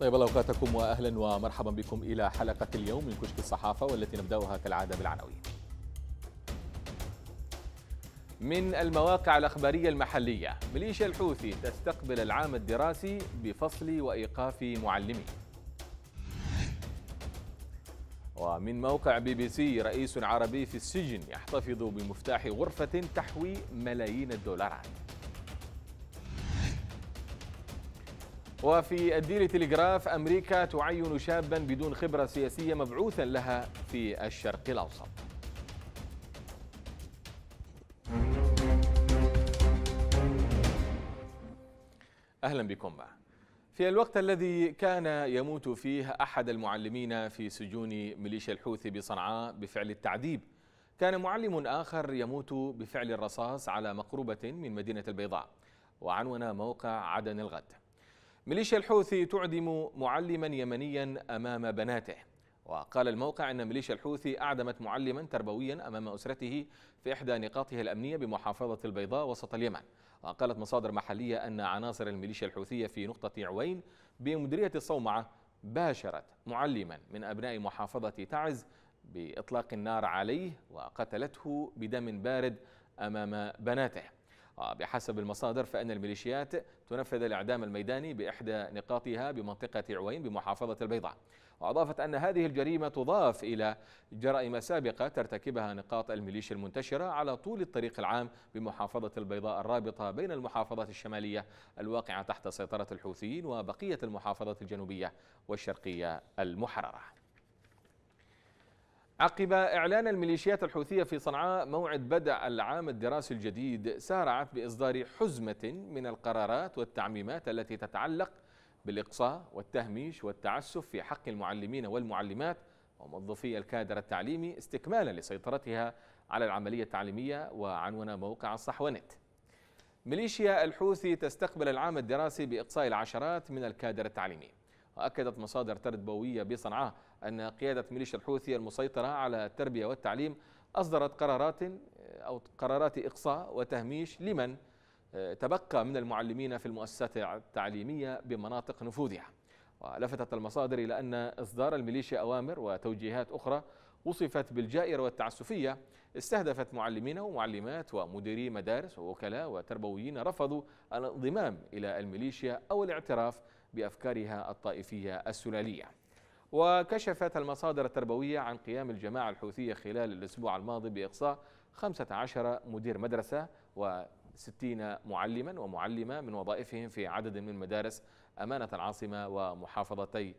طيب الله اوقاتكم واهلا ومرحبا بكم إلى حلقة اليوم من كشك الصحافة والتي نبدأها كالعادة بالعناوين. من المواقع الأخبارية المحلية، ميليشيا الحوثي تستقبل العام الدراسي بفصل وإيقاف معلمين. ومن موقع بي بي سي رئيس عربي في السجن يحتفظ بمفتاح غرفة تحوي ملايين الدولارات. وفي الديلي تلغراف أمريكا تعين شابا بدون خبرة سياسية مبعوثا لها في الشرق الأوسط. أهلا بكم. في الوقت الذي كان يموت فيه أحد المعلمين في سجون ميليشيا الحوثي بصنعاء بفعل التعذيب كان معلم آخر يموت بفعل الرصاص على مقربة من مدينة البيضاء وعنون موقع عدن الغد. ميليشيا الحوثي تعدم معلما يمنيا أمام بناته. وقال الموقع إن ميليشيا الحوثي أعدمت معلما تربويا أمام أسرته في إحدى نقاطها الأمنية بمحافظة البيضاء وسط اليمن. وقالت مصادر محلية أن عناصر الميليشيا الحوثية في نقطة عوين بمديرية الصومعة باشرت معلما من أبناء محافظة تعز بإطلاق النار عليه وقتلته بدم بارد أمام بناته. بحسب المصادر فإن الميليشيات تنفذ الإعدام الميداني بإحدى نقاطها بمنطقة عوين بمحافظة البيضاء. وأضافت أن هذه الجريمة تضاف إلى جرائم سابقة ترتكبها نقاط الميليشيا المنتشرة على طول الطريق العام بمحافظة البيضاء الرابطة بين المحافظات الشمالية الواقعة تحت سيطرة الحوثيين وبقية المحافظات الجنوبية والشرقية المحررة. عقب إعلان الميليشيات الحوثية في صنعاء موعد بدء العام الدراسي الجديد سارعت بإصدار حزمة من القرارات والتعميمات التي تتعلق بالإقصاء والتهميش والتعسف في حق المعلمين والمعلمات وموظفي الكادر التعليمي استكمالا لسيطرتها على العملية التعليمية وعنون موقع الصحونت ميليشيا الحوثي تستقبل العام الدراسي بإقصاء العشرات من الكادر التعليمي. وأكدت مصادر تربوية بصنعاء أن قيادة ميليشيا الحوثي المسيطرة على التربية والتعليم أصدرت قرارات أو قرارات إقصاء وتهميش لمن تبقى من المعلمين في المؤسسات التعليمية بمناطق نفوذها. ولفتت المصادر إلى أن إصدار الميليشيا أوامر وتوجيهات أخرى وصفت بالجائرة والتعسفية استهدفت معلمين ومعلمات ومديري مدارس ووكلاء وتربويين رفضوا الانضمام إلى الميليشيا أو الاعتراف بأفكارها الطائفية السلالية. وكشفت المصادر التربوية عن قيام الجماعة الحوثية خلال الأسبوع الماضي بإقصاء 15 مدير مدرسة و60 معلما ومعلمة من وظائفهم في عدد من المدارس أمانة العاصمة ومحافظتي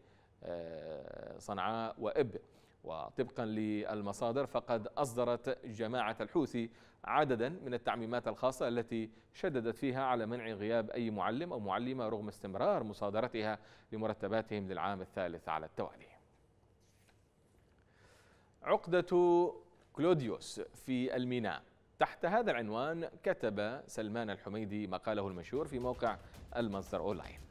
صنعاء وإب. وطبقا للمصادر فقد أصدرت جماعة الحوثي عددا من التعميمات الخاصة التي شددت فيها على منع غياب أي معلم أو معلمة رغم استمرار مصادرتها لمرتباتهم للعام الثالث على التوالي. عقدة كلوديوس في الميناء. تحت هذا العنوان كتب سلمان الحميدي مقاله المشهور في موقع المصدر أونلاين.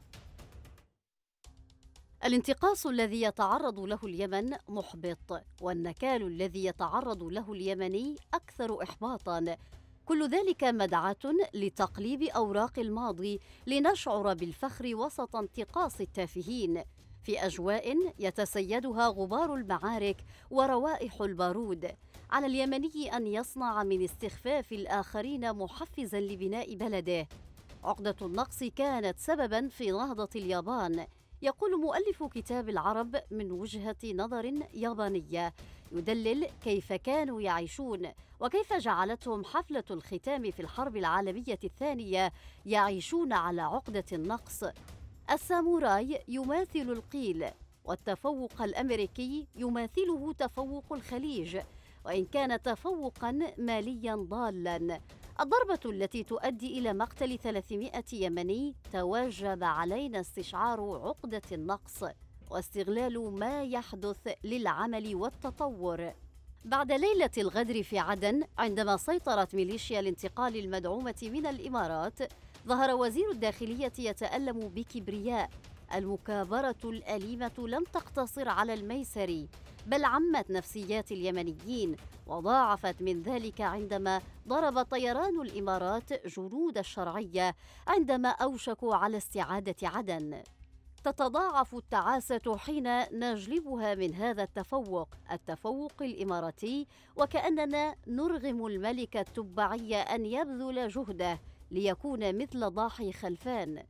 الانتقاص الذي يتعرض له اليمن محبط والنكال الذي يتعرض له اليمني أكثر احباطا. كل ذلك مدعاة لتقليب أوراق الماضي لنشعر بالفخر وسط انتقاص التافهين. في أجواء يتسيدها غبار المعارك وروائح البارود. على اليمني أن يصنع من استخفاف الآخرين محفزا لبناء بلده. عقدة النقص كانت سببا في نهضة اليابان. يقول مؤلف كتاب العرب من وجهة نظر يابانية يدلل كيف كانوا يعيشون وكيف جعلتهم حفلة الختام في الحرب العالمية الثانية يعيشون على عقدة النقص. الساموراي يماثل القيل والتفوق الأمريكي يماثله تفوق الخليج وإن كان تفوقا ماليا ضالا. الضربة التي تؤدي إلى مقتل 300 يمني توجب علينا استشعار عقدة النقص واستغلال ما يحدث للعمل والتطور. بعد ليلة الغدر في عدن عندما سيطرت ميليشيا الانتقال المدعومة من الإمارات ظهر وزير الداخلية يتألم بكبرياء المكابرة الأليمة لم تقتصر على الميسري بل عمت نفسيات اليمنيين وضاعفت من ذلك عندما ضرب طيران الإمارات جنود الشرعية عندما أوشكوا على استعادة عدن. تتضاعف التعاسة حين نجلبها من هذا التفوق التفوق الإماراتي وكأننا نرغم الملك التبعي أن يبذل جهده ليكون مثل ضاحي خلفان.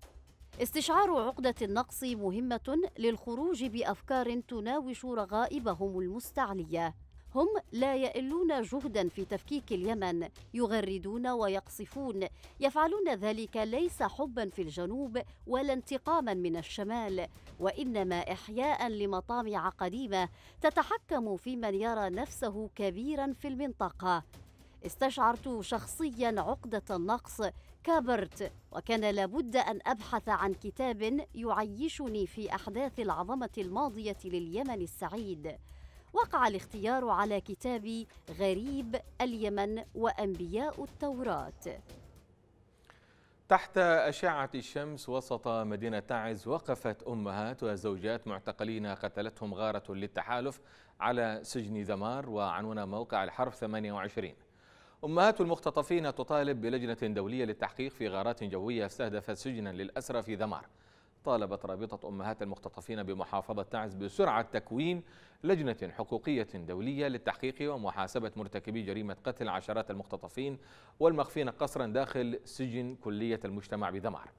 استشعار عقدة النقص مهمة للخروج بأفكار تناوش رغائبهم المستعلية. هم لا يئلون جهدا في تفكيك اليمن. يغردون ويقصفون. يفعلون ذلك ليس حبا في الجنوب ولا انتقاما من الشمال وإنما احياء لمطامع قديمة تتحكم في من يرى نفسه كبيرا في المنطقة. استشعرت شخصيا عقدة النقص كابرت وكان لابد أن أبحث عن كتاب يعيشني في أحداث العظمة الماضية لليمن السعيد. وقع الاختيار على كتاب غريب اليمن وأنبياء التوراة. تحت أشعة الشمس وسط مدينة تعز وقفت أمهات وزوجات معتقلين قتلتهم غارة للتحالف على سجن دمار وعنون موقع الحرب 28 أمهات المختطفين تطالب بلجنة دولية للتحقيق في غارات جوية استهدفت سجنا للأسرى في دمار طالبت رابطة أمهات المختطفين بمحافظة تعز بسرعة تكوين لجنة حقوقية دولية للتحقيق ومحاسبة مرتكبي جريمة قتل عشرات المختطفين والمخفين قصرا داخل سجن كلية المجتمع بدمار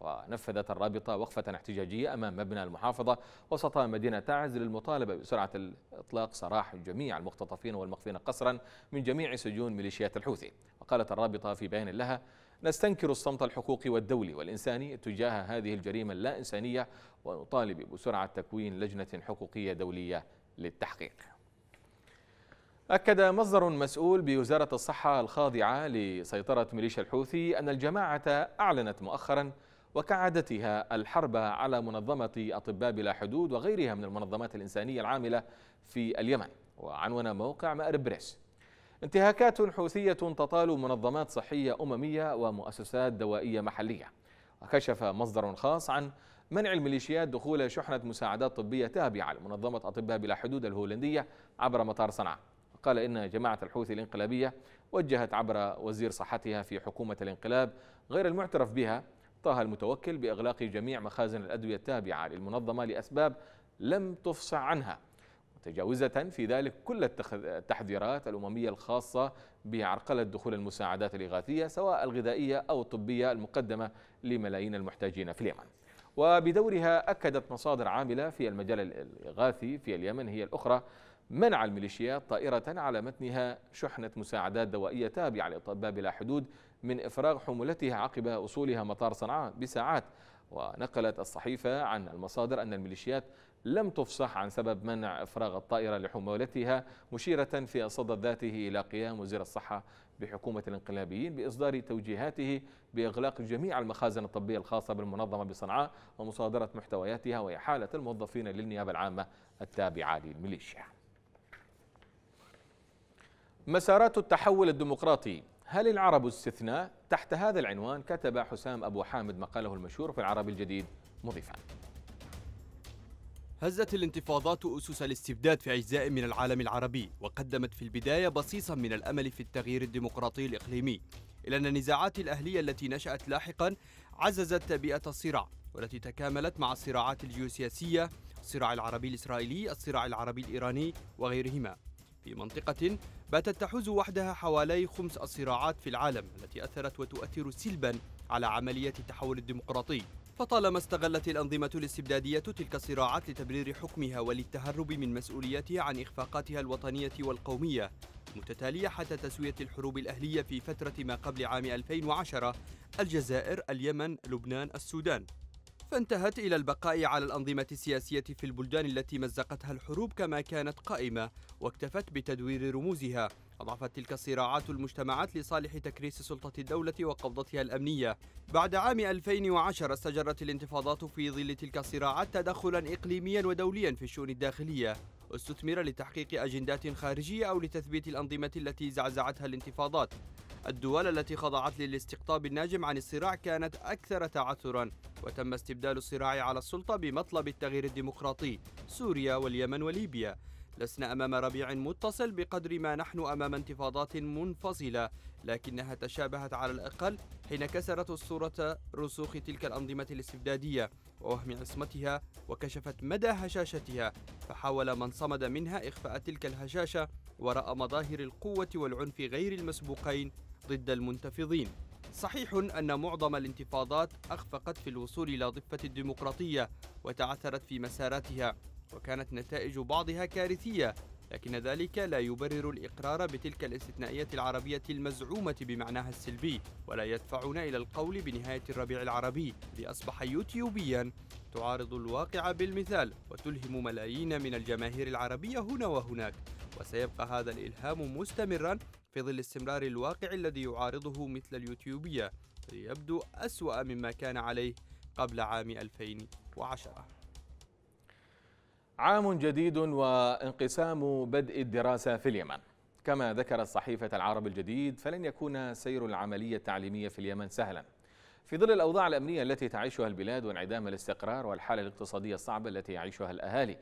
ونفذت الرابطة وقفة احتجاجية أمام مبنى المحافظة وسط مدينة تعز للمطالبة بسرعة إطلاق سراح جميع المختطفين والمخفين قصرا من جميع سجون ميليشيات الحوثي. وقالت الرابطة في بيان لها نستنكر الصمت الحقوقي والدولي والإنساني تجاه هذه الجريمة اللا إنسانية ونطالب بسرعة تكوين لجنة حقوقية دولية للتحقيق. أكد مصدر مسؤول بوزارة الصحة الخاضعة لسيطرة ميليشيا الحوثي أن الجماعة أعلنت مؤخرا وكعادتها الحرب على منظمة أطباء بلا حدود وغيرها من المنظمات الإنسانية العاملة في اليمن. وعنون موقع مأرب بريس. انتهاكات حوثية تطال منظمات صحية أممية ومؤسسات دوائية محلية. وكشف مصدر خاص عن منع الميليشيات دخول شحنة مساعدات طبية تابعة لمنظمة أطباء بلا حدود الهولندية عبر مطار صنعاء. قال إن جماعة الحوثي الانقلابية وجهت عبر وزير صحتها في حكومة الانقلاب غير المعترف بها طه المتوكل بإغلاق جميع مخازن الأدوية التابعة للمنظمة لأسباب لم تفصح عنها متجاوزة في ذلك كل التحذيرات الأممية الخاصة بعرقلة دخول المساعدات الإغاثية سواء الغذائية أو الطبية المقدمة لملايين المحتاجين في اليمن. وبدورها أكدت مصادر عاملة في المجال الإغاثي في اليمن هي الأخرى منع الميليشيات طائرة على متنها شحنة مساعدات دوائية تابعة لأطباء بلا حدود من إفراغ حمولتها عقب وصولها مطار صنعاء بساعات. ونقلت الصحيفة عن المصادر أن الميليشيات لم تفصح عن سبب منع إفراغ الطائرة لحمولتها مشيرة في الصدد ذاته إلى قيام وزير الصحة بحكومة الانقلابيين بإصدار توجيهاته بإغلاق جميع المخازن الطبية الخاصة بالمنظمة بصنعاء ومصادرة محتوياتها وإحالة الموظفين للنيابة العامة التابعة للميليشيا. مسارات التحول الديمقراطي. هل العرب استثناء؟ تحت هذا العنوان كتب حسام أبو حامد مقاله المشهور في العرب الجديد مضيفا. هزت الانتفاضات أسس الاستبداد في أجزاء من العالم العربي وقدمت في البداية بصيصا من الأمل في التغيير الديمقراطي الإقليمي. إلا أن النزاعات الأهلية التي نشأت لاحقا عززت بيئة الصراع والتي تكاملت مع الصراعات الجيوسياسية الصراع العربي الإسرائيلي الصراع العربي الإيراني وغيرهما. في منطقة باتت تحوز وحدها حوالي خمس الصراعات في العالم التي أثرت وتؤثر سلبا على عملية التحول الديمقراطي. فطالما استغلت الأنظمة الاستبدادية تلك الصراعات لتبرير حكمها وللتهرب من مسؤوليتها عن إخفاقاتها الوطنية والقومية متتالية حتى تسوية الحروب الأهلية في فترة ما قبل عام 2010 الجزائر، اليمن، لبنان، السودان. فانتهت إلى البقاء على الأنظمة السياسية في البلدان التي مزقتها الحروب كما كانت قائمة واكتفت بتدوير رموزها. أضعفت تلك الصراعات المجتمعات لصالح تكريس سلطة الدولة وقبضتها الأمنية. بعد عام 2010 استجرت الانتفاضات في ظل تلك الصراعات تدخلا إقليميا ودوليا في الشؤون الداخلية. استثمر لتحقيق أجندات خارجية أو لتثبيت الأنظمة التي زعزعتها الانتفاضات. الدول التي خضعت للاستقطاب الناجم عن الصراع كانت أكثر تعثرا وتم استبدال الصراع على السلطة بمطلب التغيير الديمقراطي سوريا واليمن وليبيا. لسنا أمام ربيع متصل بقدر ما نحن أمام انتفاضات منفصلة لكنها تشابهت على الأقل حين كسرت الصورة رسوخ تلك الأنظمة الاستبدادية ووهم عصمتها وكشفت مدى هشاشتها فحاول من صمد منها إخفاء تلك الهشاشة وراء مظاهر القوة والعنف غير المسبوقين ضد المنتفضين. صحيح أن معظم الانتفاضات أخفقت في الوصول إلى ضفة الديمقراطية وتعثرت في مساراتها وكانت نتائج بعضها كارثية لكن ذلك لا يبرر الإقرار بتلك الاستثنائية العربية المزعومة بمعناها السلبي ولا يدفعنا إلى القول بنهاية الربيع العربي الذي أصبح يوتيوبيا تعارض الواقع بالمثال وتلهم ملايين من الجماهير العربية هنا وهناك وسيبقى هذا الإلهام مستمرا في ظل استمرار الواقع الذي يعارضه مثل اليوتيوبية يبدو أسوأ مما كان عليه قبل عام 2010 عام جديد وانقسام بدء الدراسة في اليمن. كما ذكرت صحيفة العرب الجديد فلن يكون سير العملية التعليمية في اليمن سهلا. في ظل الأوضاع الأمنية التي تعيشها البلاد وانعدام الاستقرار والحالة الاقتصادية الصعبة التي يعيشها الأهالي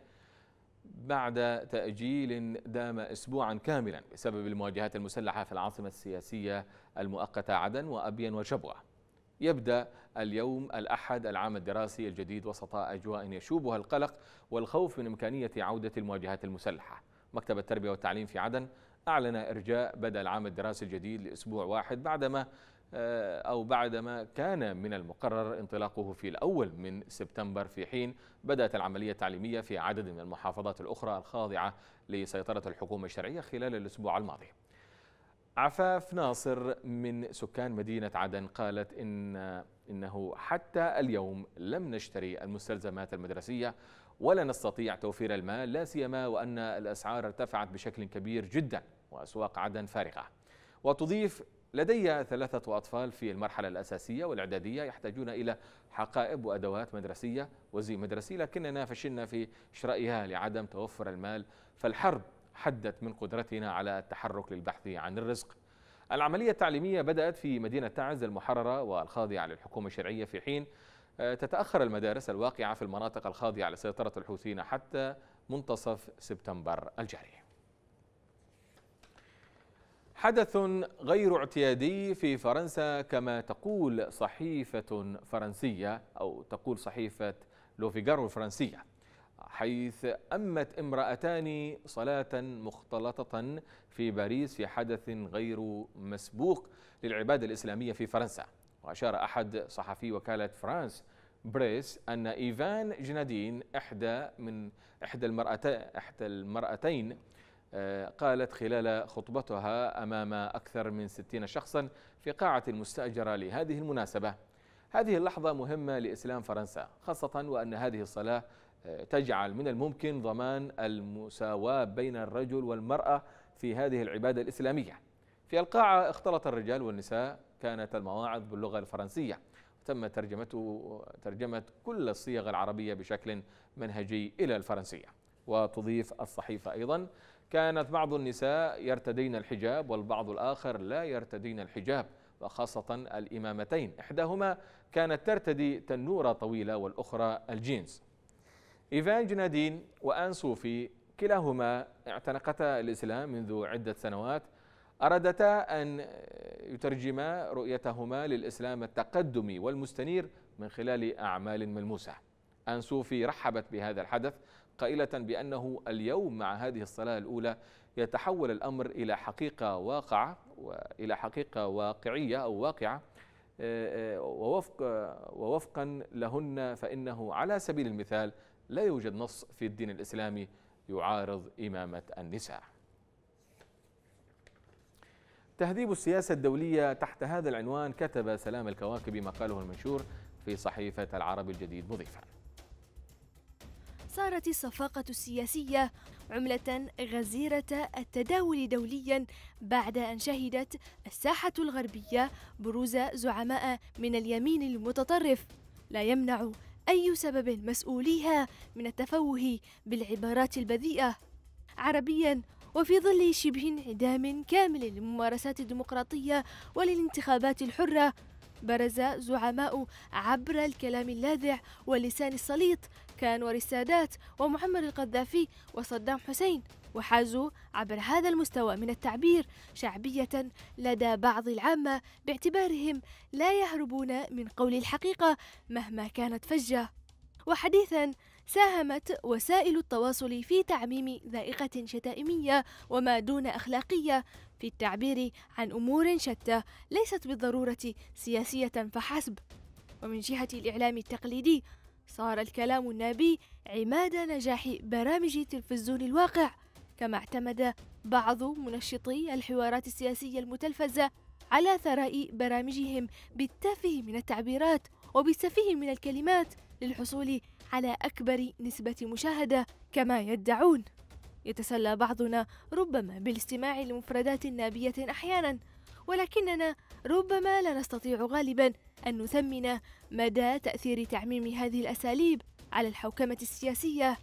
بعد تأجيل دام أسبوعا كاملا بسبب المواجهات المسلحة في العاصمة السياسية المؤقتة عدن وأبين وشبوة. يبدأ اليوم الأحد العام الدراسي الجديد وسط أجواء يشوبها القلق والخوف من إمكانية عودة المواجهات المسلحة. مكتب التربية والتعليم في عدن أعلن إرجاء بدء العام الدراسي الجديد لأسبوع واحد بعدما أو بعدما كان من المقرر انطلاقه في الأول من سبتمبر في حين بدأت العملية التعليمية في عدد من المحافظات الأخرى الخاضعة لسيطرة الحكومة الشرعية خلال الأسبوع الماضي. عفاف ناصر من سكان مدينة عدن قالت إن إنه حتى اليوم لم نشتري المستلزمات المدرسية ولا نستطيع توفير المال لا سيما وأن الأسعار ارتفعت بشكل كبير جدا وأسواق عدن فارغة. وتضيف لدي ثلاثة أطفال في المرحلة الأساسية والإعدادية يحتاجون إلى حقائب وأدوات مدرسية وزي مدرسي لكننا فشلنا في شرائها لعدم توفر المال فالحرب حدت من قدرتنا على التحرك للبحث عن الرزق. العملية التعليمية بدأت في مدينة تعز المحررة والخاضعة للحكومة الشرعية في حين آه، تتأخر المدارس الواقعة في المناطق الخاضعة لسيطرة الحوثيين حتى منتصف سبتمبر الجاري. حدث غير اعتيادي في فرنسا كما تقول صحيفة فرنسية أو تقول صحيفة لوفيغارو الفرنسية حيث أمت امرأتان صلاة مختلطة في باريس في حدث غير مسبوق للعبادة الإسلامية في فرنسا. وأشار أحد صحفي وكالة فرانس بريس أن إيفا جنادين إحدى من إحدى المرأتين إحدى المرأتين قالت خلال خطبتها أمام أكثر من ستين شخصا في قاعة مستأجرة لهذه المناسبة. هذه اللحظة مهمة لإسلام فرنسا خاصة وأن هذه الصلاة آه، تجعل من الممكن ضمان المساواة بين الرجل والمرأة في هذه العبادة الإسلامية. في القاعة اختلط الرجال والنساء كانت المواعظ باللغة الفرنسية. تم ترجمته ترجمة كل الصيغ العربية بشكل منهجي إلى الفرنسية. وتضيف الصحيفة أيضا كانت بعض النساء يرتدين الحجاب والبعض الآخر لا يرتدين الحجاب وخاصة الإمامتين. إحداهما كانت ترتدي تنورة طويلة والأخرى الجينز. إيفان جنادين وآن صوفي كلاهما اعتنقتا الإسلام منذ عدة سنوات أردتا أن يترجما رؤيتهما للإسلام التقدمي والمستنير من خلال أعمال ملموسة. أنسوفي رحبت بهذا الحدث قائلة بأنه اليوم مع هذه الصلاة الأولى يتحول الأمر إلى حقيقة واقعة وإلى حقيقة واقعية أو واقعة آه، آه، ووفق ووفقا لهن فإنه على سبيل المثال لا يوجد نص في الدين الإسلامي يعارض إمامة النساء. تهذيب السياسة الدولية تحت هذا العنوان كتب سلام الكواكب مقاله المنشور في صحيفة العرب الجديد مضيفا. صارت الصفاقة السياسية عملة غزيرة التداول دوليا بعد أن شهدت الساحة الغربية بروز زعماء من اليمين المتطرف. لا يمنع أي سبب مسؤوليها من التفوه بالعبارات البذيئة. عربيا وفي ظل شبه انعدام كامل للممارسات الديمقراطية وللانتخابات الحرة برز زعماء عبر الكلام اللاذع واللسان السليط كانور السادات ومعمر القذافي وصدام حسين وحازوا عبر هذا المستوى من التعبير شعبية لدى بعض العامة باعتبارهم لا يهربون من قول الحقيقة مهما كانت فجة. وحديثا ساهمت وسائل التواصل في تعميم ذائقة شتائمية وما دون أخلاقية في التعبير عن أمور شتى ليست بالضرورة سياسية فحسب. ومن جهة الإعلام التقليدي صار الكلام النابي عماد نجاح برامج تلفزيون الواقع كما اعتمد بعض منشطي الحوارات السياسية المتلفزة على ثراء برامجهم بالتافه من التعبيرات وبالسفيه من الكلمات للحصول على أكبر نسبة مشاهدة كما يدعون. يتسلى بعضنا ربما بالاستماع لمفردات نابية أحيانا ولكننا ربما لا نستطيع غالبا أن نثمن مدى تأثير تعميم هذه الأساليب على الحوكمة السياسية.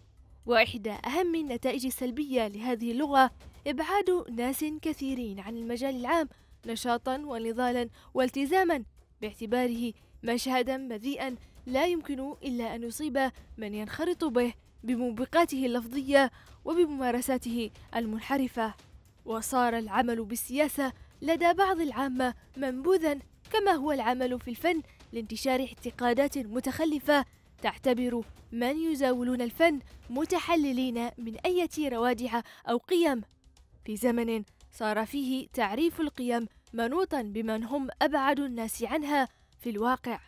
وإحدى أهم النتائج السلبية لهذه اللغة إبعاد ناس كثيرين عن المجال العام نشاطا ونضالا والتزاما باعتباره مشهدا بذيئا لا يمكن إلا أن يصيب من ينخرط به بموبقاته اللفظية وبممارساته المنحرفة. وصار العمل بالسياسة لدى بعض العامة منبوذا كما هو العمل في الفن لانتشار اعتقادات متخلفة. تعتبر من يزاولون الفن متحللين من أي روادع أو قيم. في زمن صار فيه تعريف القيم منوطا بمن هم أبعد الناس عنها في الواقع.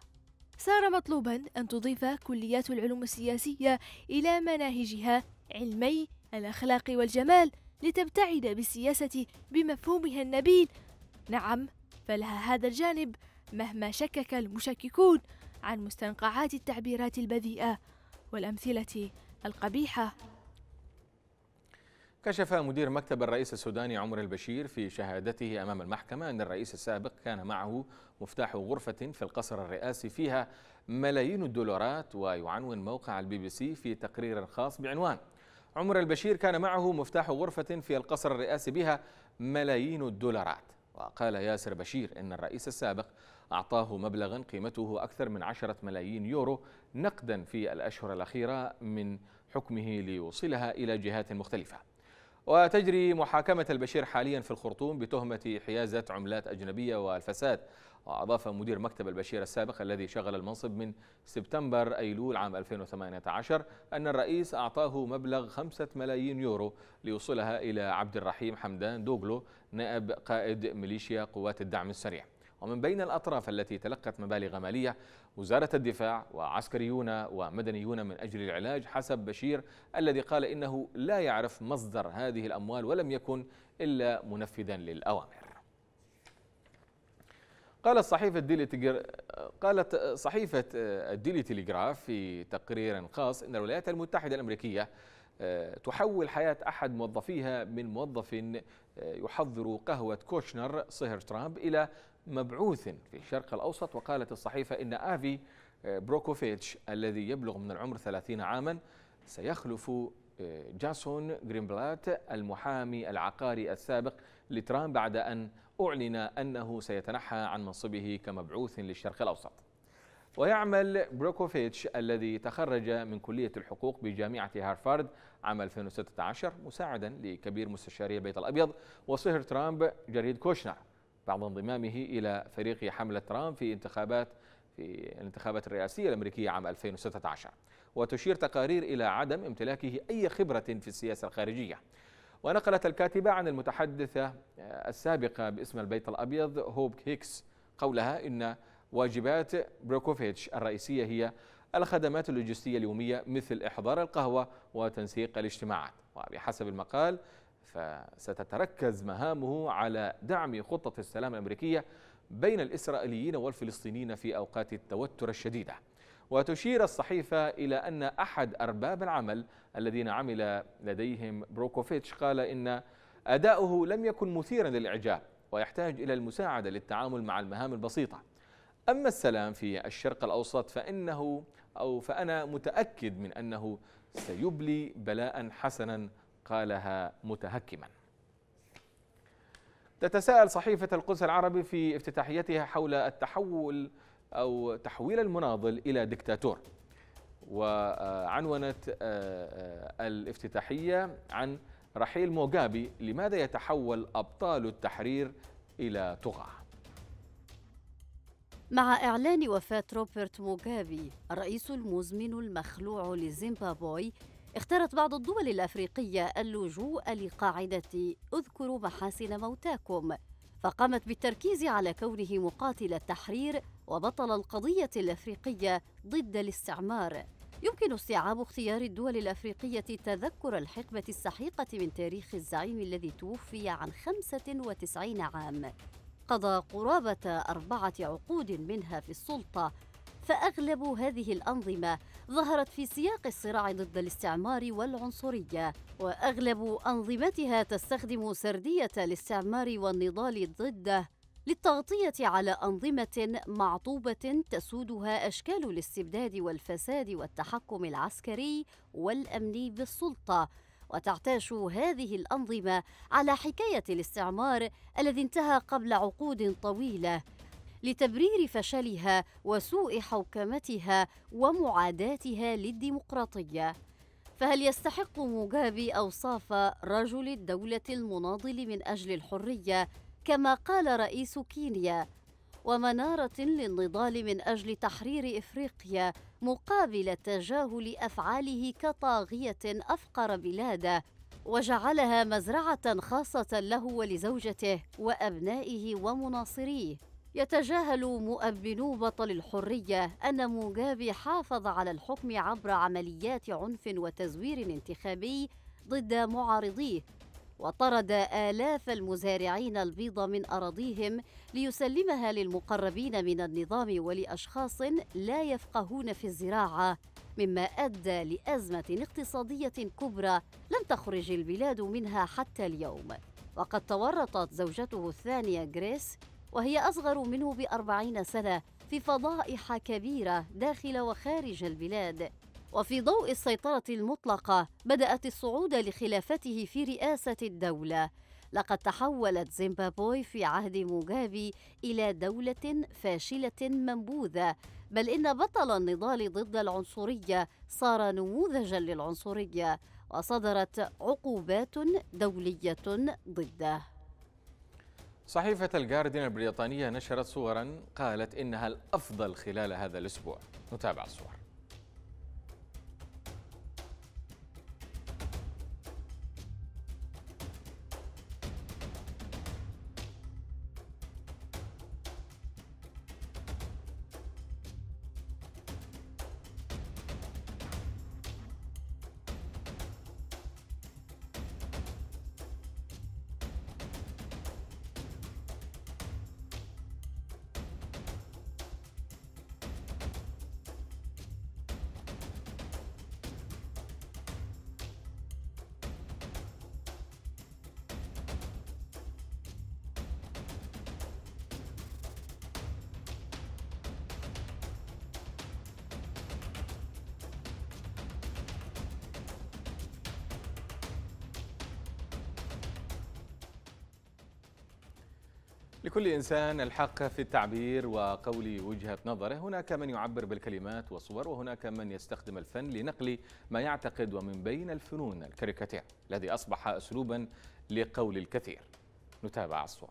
صار مطلوبا أن تضيف كليات العلوم السياسية إلى مناهجها علمي الأخلاق والجمال لتبتعد بالسياسة بمفهومها النبيل نعم فلها هذا الجانب مهما شكك المشككون عن مستنقعات التعبيرات البذيئة والأمثلة القبيحة. كشف مدير مكتب الرئيس السوداني عمر البشير في شهادته أمام المحكمة أن الرئيس السابق كان معه مفتاح غرفة في القصر الرئاسي فيها ملايين الدولارات ويعنون موقع البي بي سي في تقرير خاص بعنوان. عمر البشير كان معه مفتاح غرفة في القصر الرئاسي بها ملايين الدولارات. وقال ياسر بشير إن الرئيس السابق أعطاه مبلغا قيمته أكثر من عشرة ملايين يورو نقدا في الأشهر الأخيرة من حكمه ليوصلها إلى جهات مختلفة. وتجري محاكمة البشير حاليا في الخرطوم بتهمة حيازة عملات أجنبية والفساد. وأضاف مدير مكتب البشير السابق الذي شغل المنصب من سبتمبر أيلول عام 2018 أن الرئيس أعطاه مبلغ خمسة ملايين يورو ليوصلها إلى عبد الرحيم حمدان دوغلو نائب قائد ميليشيا قوات الدعم السريع. ومن بين الأطراف التي تلقت مبالغ مالية وزارة الدفاع وعسكريون ومدنيون من أجل العلاج حسب بشير الذي قال إنه لا يعرف مصدر هذه الأموال ولم يكن إلا منفذا للأوامر. قالت صحيفة ديلي قالت صحيفة الديلي تليجراف في تقرير خاص أن الولايات المتحدة الأمريكية آه، تحول حياة أحد موظفيها من موظف يحضر قهوة كوشنر صهر ترامب إلى مبعوث في الشرق الأوسط. وقالت الصحيفة إن آفي آه، بروكوفيتش الذي يبلغ من العمر 30 عاما سيخلف جاسون جرينبلات المحامي العقاري السابق لترامب بعد أن أعلن أنه سيتنحى عن منصبه كمبعوث للشرق الأوسط. ويعمل بروكوفيتش الذي تخرج من كلية الحقوق بجامعة هارفارد عام 2016 مساعدا لكبير مستشاري البيت الأبيض وصهر ترامب جاريد كوشنر. بعد انضمامه إلى فريق حملة ترامب في انتخابات في الانتخابات الرئاسية الأمريكية عام 2016 وتشير تقارير إلى عدم امتلاكه أي خبرة في السياسة الخارجية. ونقلت الكاتبة عن المتحدثة السابقة باسم البيت الأبيض هوب هيكس قولها إن واجبات بروكوفيتش الرئيسية هي الخدمات اللوجستية اليومية مثل إحضار القهوة وتنسيق الاجتماعات. وبحسب المقال فستتركز مهامه على دعم خطة السلام الأمريكية بين الإسرائيليين والفلسطينيين في أوقات التوتر الشديدة. وتشير الصحيفة إلى أن أحد أرباب العمل الذين عمل لديهم بروكوفيتش قال إن أداؤه لم يكن مثيرا للإعجاب ويحتاج إلى المساعدة للتعامل مع المهام البسيطة. أما السلام في الشرق الأوسط فإنه أو فأنا متأكد من أنه سيبلي بلاء حسنا قالها متهكما تتساءل صحيفة القدس العربي في افتتاحيتها حول التحول أو تحويل المناضل إلى دكتاتور وعنونت آه، آه، الافتتاحية عن رحيل موغابي لماذا يتحول أبطال التحرير إلى طغاة؟ مع إعلان وفاة روبرت موغابي الرئيس المزمن المخلوع لزيمبابوي اختارت بعض الدول الأفريقية اللجوء لقاعدة اذكروا محاسن موتاكم فقامت بالتركيز على كونه مقاتل التحرير وبطل القضية الأفريقية ضد الاستعمار. يمكن استيعاب اختيار الدول الأفريقية تذكر الحقبة السحيقة من تاريخ الزعيم الذي توفي عن 95 عام. قضى قرابة أربعة عقود منها في السلطة فأغلب هذه الأنظمة ظهرت في سياق الصراع ضد الاستعمار والعنصرية وأغلب أنظمتها تستخدم سردية الاستعمار والنضال ضده للتغطية على أنظمة معطوبة تسودها أشكال الاستبداد والفساد والتحكم العسكري والأمني بالسلطة. وتعتاش هذه الأنظمة على حكاية الاستعمار الذي انتهى قبل عقود طويلة لتبرير فشلها وسوء حوكمتها ومعاداتها للديمقراطية. فهل يستحق موغابي أوصاف رجل الدولة المناضل من أجل الحرية كما قال رئيس كينيا؟ ومنارة للنضال من أجل تحرير إفريقيا مقابل تجاهل أفعاله كطاغية أفقر بلاده وجعلها مزرعة خاصة له ولزوجته وأبنائه ومناصريه. يتجاهل مؤبنو بطل الحرية أن موغابي حافظ على الحكم عبر عمليات عنف وتزوير انتخابي ضد معارضيه. وطرد آلاف المزارعين البيض من أراضيهم ليسلمها للمقربين من النظام ولأشخاص لا يفقهون في الزراعة مما أدى لأزمة اقتصادية كبرى لم تخرج البلاد منها حتى اليوم. وقد تورطت زوجته الثانية غريس وهي أصغر منه بأربعين سنة في فضائح كبيرة داخل وخارج البلاد. وفي ضوء السيطرة المطلقة بدأت الصعود لخلافته في رئاسة الدولة. لقد تحولت زيمبابوي في عهد موغابي إلى دولة فاشلة منبوذة. بل إن بطل النضال ضد العنصرية صار نموذجا للعنصرية وصدرت عقوبات دولية ضده. صحيفة الجارديان البريطانية نشرت صورا قالت إنها الأفضل خلال هذا الأسبوع. نتابع الصور. لكل إنسان الحق في التعبير وقول وجهة نظره. هناك من يعبر بالكلمات والصور وهناك من يستخدم الفن لنقل ما يعتقد ومن بين الفنون الكاريكاتير الذي أصبح أسلوبا لقول الكثير. نتابع الصور.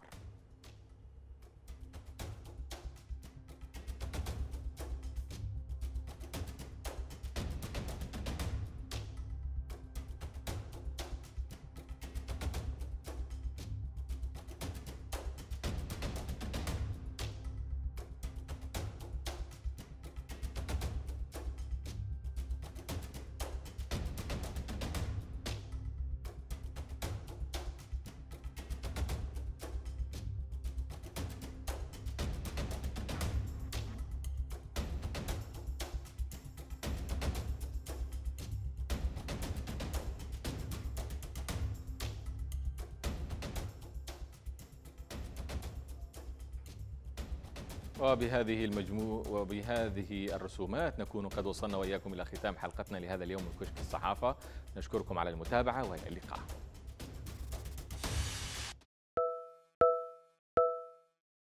وبهذه المجموع وبهذه الرسومات نكون قد وصلنا وإياكم إلى ختام حلقتنا لهذا اليوم من كشك الصحافة. نشكركم على المتابعة وإلى اللقاء.